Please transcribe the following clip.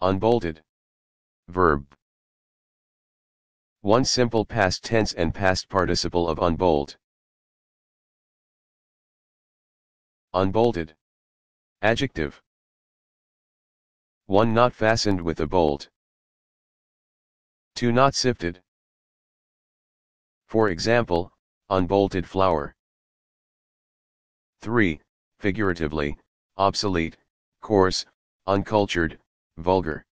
unbolted. Verb. 1 simple past tense and past participle of unbolt. Unbolted. Adjective. 1 not fastened with a bolt. 2 not sifted. For example, unbolted flour. 3. Figuratively, obsolete, coarse, uncultured, vulgar.